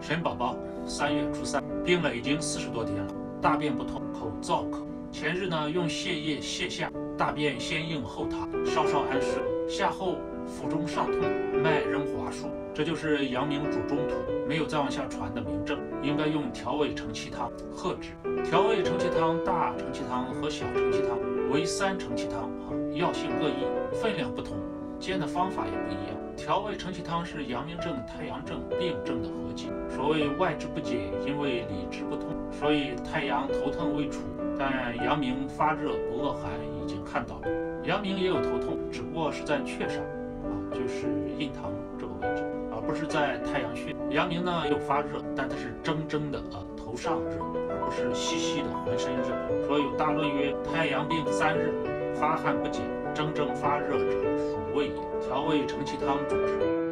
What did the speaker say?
沈宝宝三月初三病了，已经四十多天了，大便不通，口燥渴。前日呢，用泻液泻下，大便先硬后溏，稍稍安适。下后腹中上痛，脉仍滑数，这就是阳明主中土，没有再往下传的明证。应该用调味承气汤喝之。调味承气汤，大承气汤和小承气汤为三承气汤啊，药性各异，分量不同，煎的方法也不一样。调味承气汤是阳明症、太阳症病症的合剂。所谓外治不解，因为里治不通，所以太阳头疼未除，但阳明发热不恶寒已经看到了。阳明也有头痛，只不过是在雀上，啊，就是印堂这个位置，而不是在太阳穴。阳明呢又发热，但它是蒸蒸的啊，头上热，而不是细细的浑身热。所以有大论曰：太阳病三日，发汗不解，蒸蒸发热者，属胃。调味承气汤主治。